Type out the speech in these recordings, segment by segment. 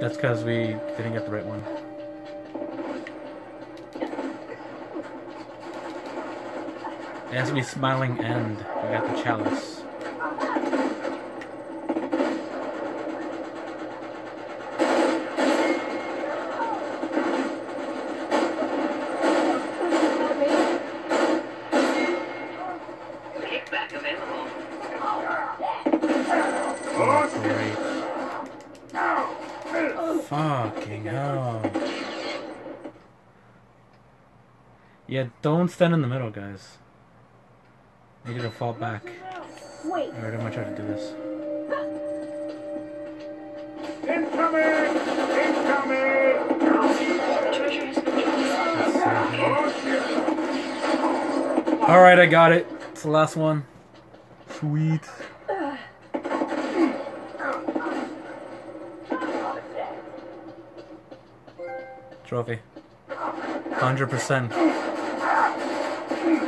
That's because we didn't get the right one. It has to be smiling end. We got the chalice. Kickback available. Oh, great. Fucking hell. Yeah, don't stand in the middle, guys. Need to fall back. Wait. Alright, I'm gonna try to do this. Incoming! Incoming! Treasure has been. Alright, I got it. It's the last one. Sweet. Trophy. 100%.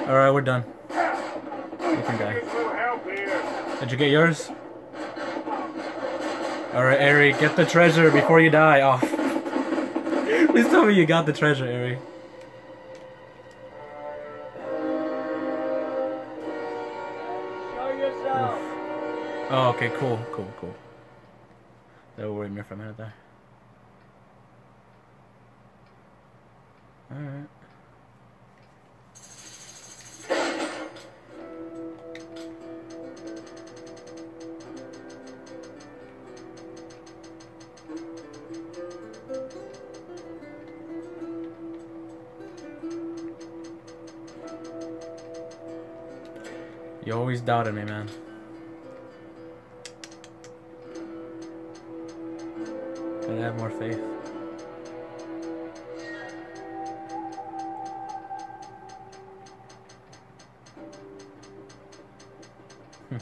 Alright, we're done. You can die. Little help here. Did you get yours? Alright, Arie, get the treasure before you die. Oh. Please tell me you got the treasure, Arie. Show yourself. Oh, okay, cool, cool, cool. That will worry me for a minute there. You always doubted me, man. Gotta have more faith. 哼